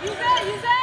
Use it, use it.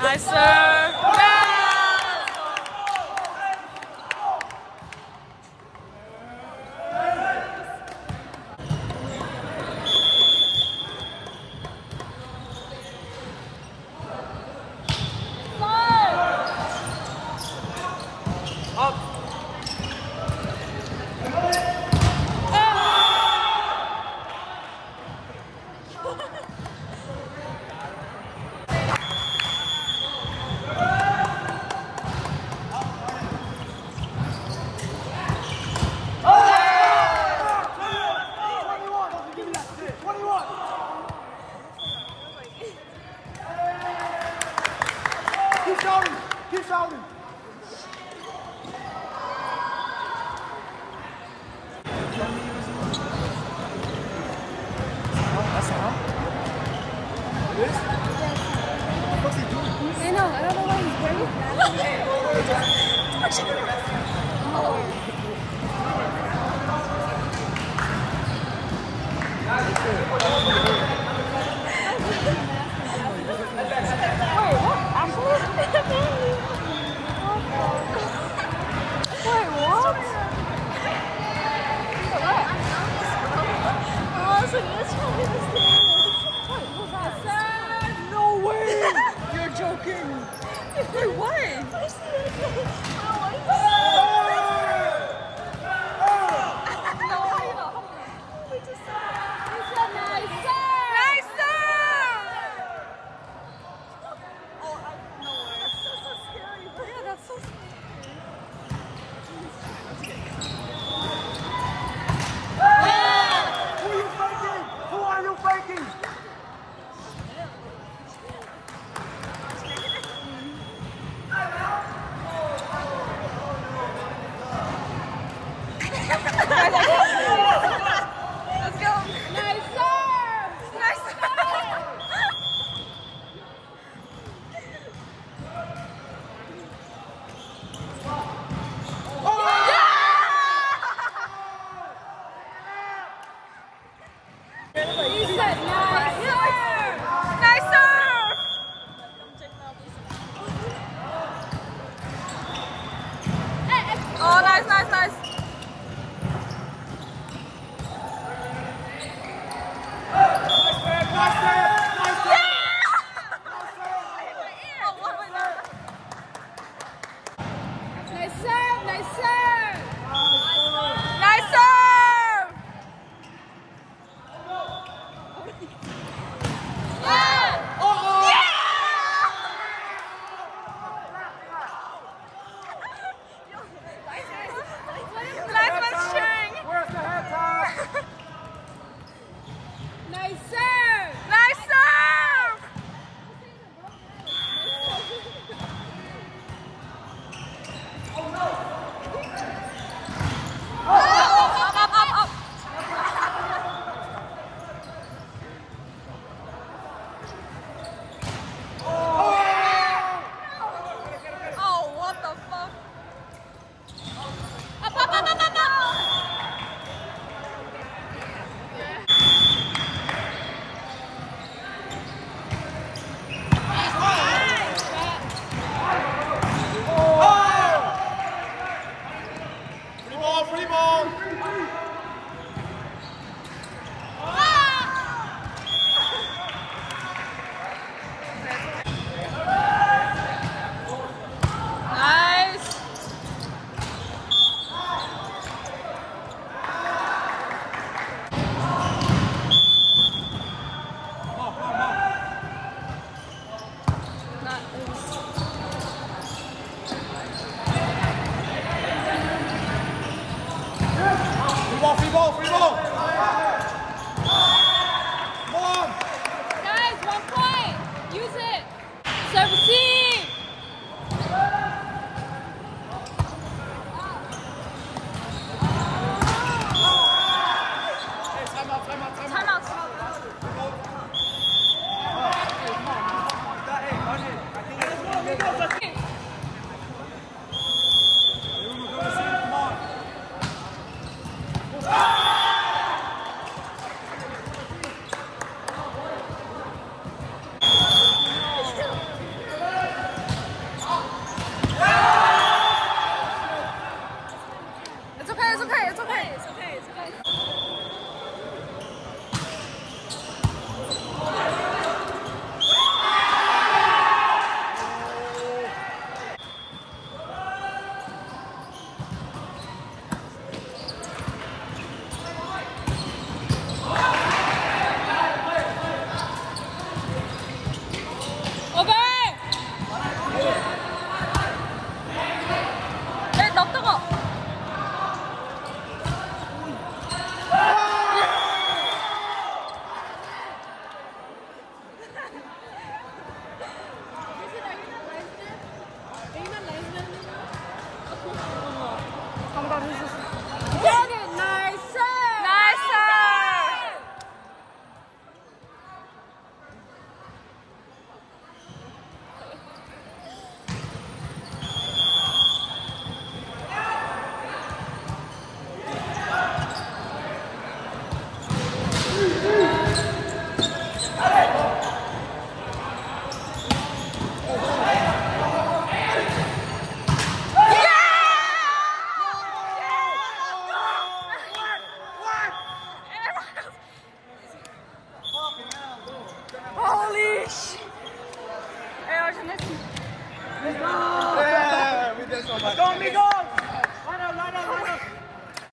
Nice, sir. This? What's he doing? I know. I don't know why he's wearing that. Nice serve, nice serve.